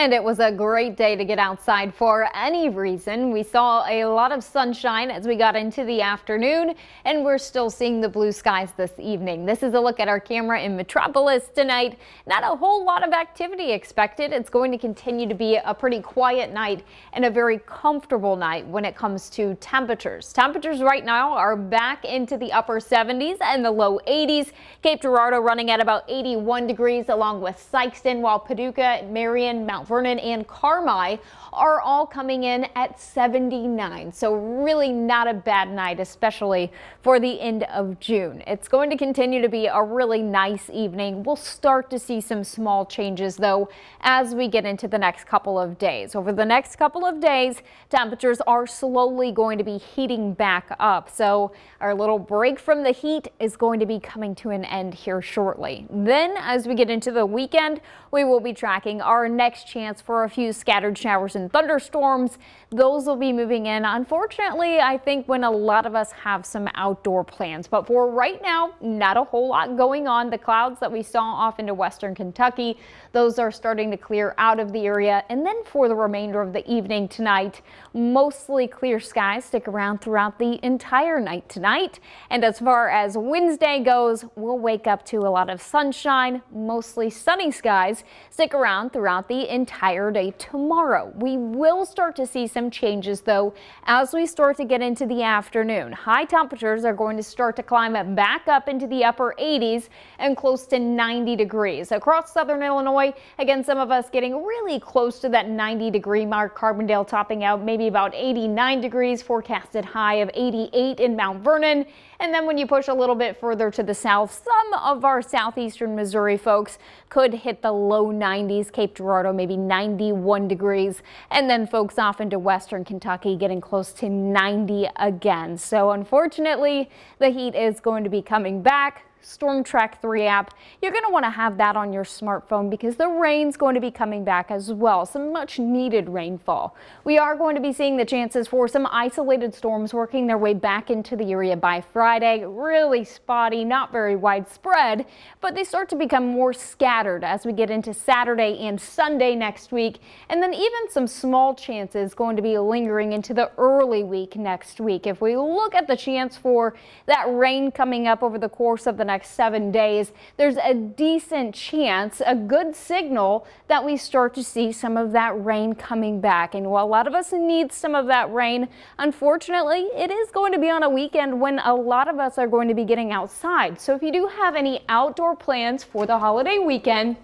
And it was a great day to get outside for any reason. We saw a lot of sunshine as we got into the afternoon, and we're still seeing the blue skies this evening. This is a look at our camera in Metropolis tonight. Not a whole lot of activity expected. It's going to continue to be a pretty quiet night and a very comfortable night when it comes to temperatures. Temperatures right now are back into the upper 70s and the low 80s. Cape Girardeau running at about 81 degrees along with Sikeston, while Paducah, Marion, Mount Vernon and Carmi are all coming in at 79. So really not a bad night, especially for the end of June. It's going to continue to be a really nice evening. We'll start to see some small changes though as we get into the next couple of days. Over the next couple of days, temperatures are slowly going to be heating back up. So our little break from the heat is going to be coming to an end here shortly. Then as we get into the weekend, we will be tracking our next chance for a few scattered showers and thunderstorms. Those will be moving in. Unfortunately, I think when a lot of us have some outdoor plans, but for right now, not a whole lot going on. The clouds that we saw off into western Kentucky, those are starting to clear out of the area. And then for the remainder of the evening tonight, mostly clear skies stick around throughout the entire night tonight. And as far as Wednesday goes, we'll wake up to a lot of sunshine, mostly sunny skies stick around throughout the entire day tomorrow. We will start to see some changes though as we start to get into the afternoon. High temperatures are going to start to climb back up into the upper 80s and close to 90 degrees across southern Illinois. Again, some of us getting really close to that 90 degree mark. Carbondale topping out maybe about 89 degrees forecasted high of 88 in Mount Vernon. And then when you push a little bit further to the south, some of our southeastern Missouri folks could hit the low 90s. Cape Girardeau maybe 91 degrees. And then folks off into western Kentucky getting close to 90 again. So unfortunately, the heat is going to be coming back. Storm Track 3 app. You're going to want to have that on your smartphone because the rain's going to be coming back as well. Some much needed rainfall. We are going to be seeing the chances for some isolated storms working their way back into the area by Friday. Really spotty, not very widespread, but they start to become more scattered as we get into Saturday and Sunday next week. And then even some small chances going to be lingering into the early week next week. If we look at the chance for that rain coming up over the course of the next seven days, there's a decent chance, a good signal that we start to see some of that rain coming back. And while a lot of us need some of that rain, unfortunately, it is going to be on a weekend when a lot of us are going to be getting outside. So if you do have any outdoor plans for the holiday weekend,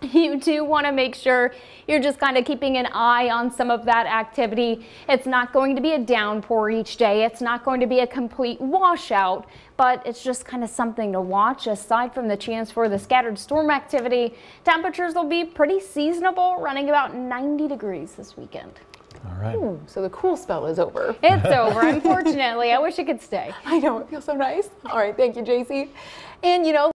you do want to make sure you're just kind of keeping an eye on some of that activity. It's not going to be a downpour each day. It's not going to be a complete washout, but it's just kind of something to watch aside from the chance for the scattered storm activity. Temperatures will be pretty seasonable, running about 90 degrees this weekend. All right. Ooh, so the cool spell is over. It's over, unfortunately. I wish it could stay. I know, it feels so nice. All right, thank you, JC. And you know,